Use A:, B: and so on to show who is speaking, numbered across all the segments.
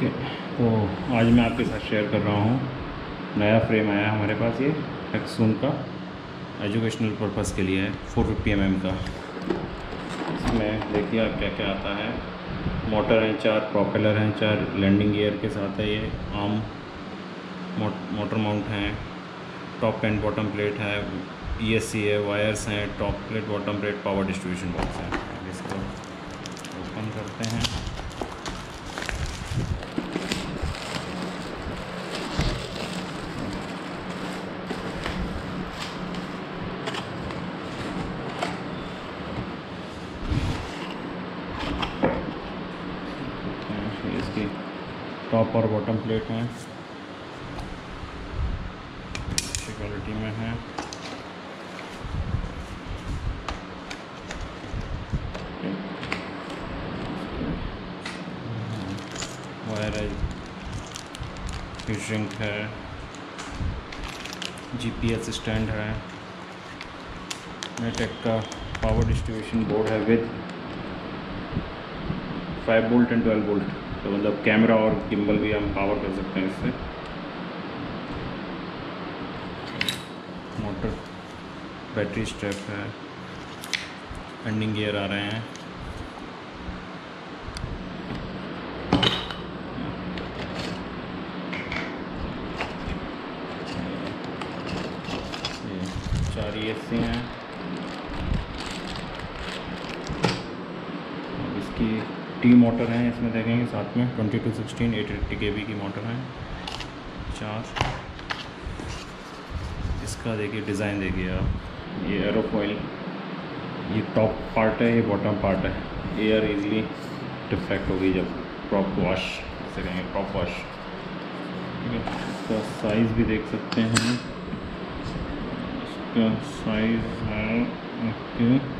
A: Okay तो आज मैं आपके साथ शेयर कर रहा हूँ। नया फ्रेम आया हमारे पास ये एक्सून का। एजुकेशनल पर्पज़ के लिए है फोर फिफ्टी एम का। इसमें देखिए आप क्या क्या आता है। मोटर हैं चार प्रोपेलर हैं चार लैंडिंग गियर के साथ है ये आम मोटर माउंट हैं। टॉप एंड बॉटम प्लेट है ईएससी है वायर्स हैं top plate bottom plate power distribution box है। इसको ओपन करते हैं इसकी टॉप और बॉटम प्लेट हैं। अच्छी क्वालिटी में है। वायर है। है। जीपीएस स्टैंड है। नेटेक का पावर डिस्ट्रीब्यूशन बोर्ड है with five volt and twelve volt तो मतलब कैमरा और गिम्बल भी हम पावर कर सकते हैं इससे। मोटर बैटरी स्ट्रैप है। एंडिंग गियर आ रहे हैं। चार ई एस सी हैं। इसकी टी मोटर हैं, इसमें देखेंगे साथ में twenty two sixteen eight eighty K B की मोटर है, चार। इसका देखिए डिज़ाइन देखिए आप, ये एरोफॉइल ये टॉप पार्ट है, ये बॉटम पार्ट है। एयर इजीली डिफेक्ट होगी जब प्रॉप वॉश जैसे कहेंगे प्रॉप वॉश ठीक है, इसका साइज़ भी देख सकते हैं। इसका साइज़ है ओके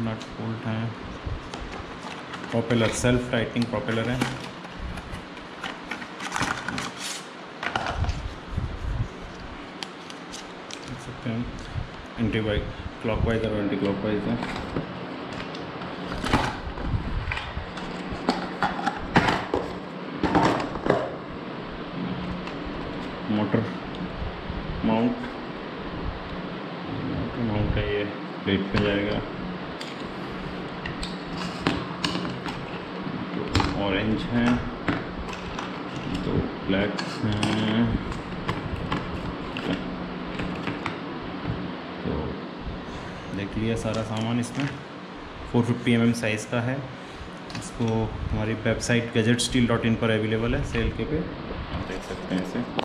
A: नट बोल्ट हैं। प्रोपेलर सेल्फ टाइटिंग प्रोपेलर है सकते हैं। एंटी वाइज क्लॉक वाइज और एंटी क्लॉक वाइज है। मोटर माउंट मोटर माउंट है ये। प्लेट पे जाएगा। ऑरेंज हैं, दो ब्लैक हैं तो देख लिया सारा सामान इसमें। 450 फिफ्टी mm साइज़ का है। इसको हमारी website gadget steel dot in पर अवेलेबल है सेल के पे। आप देख सकते हैं इसे।